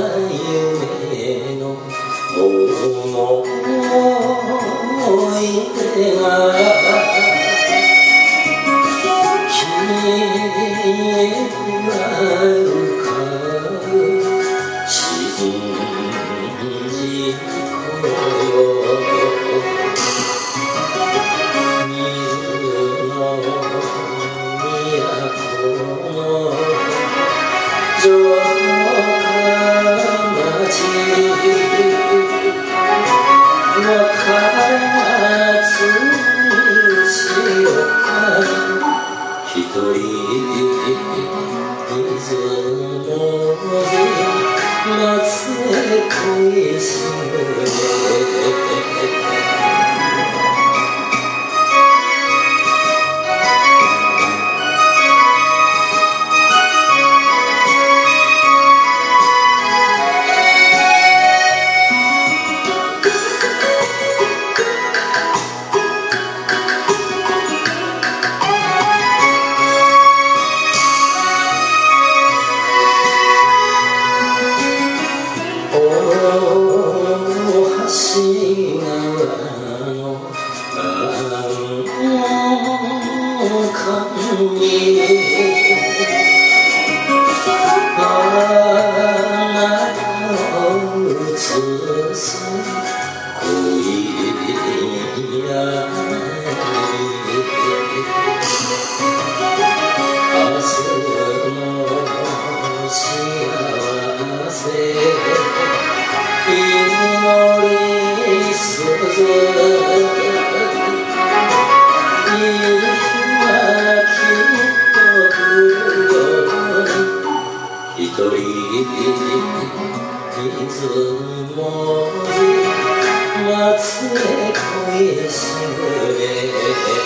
사람이 夏恋し待つ恋しぐれ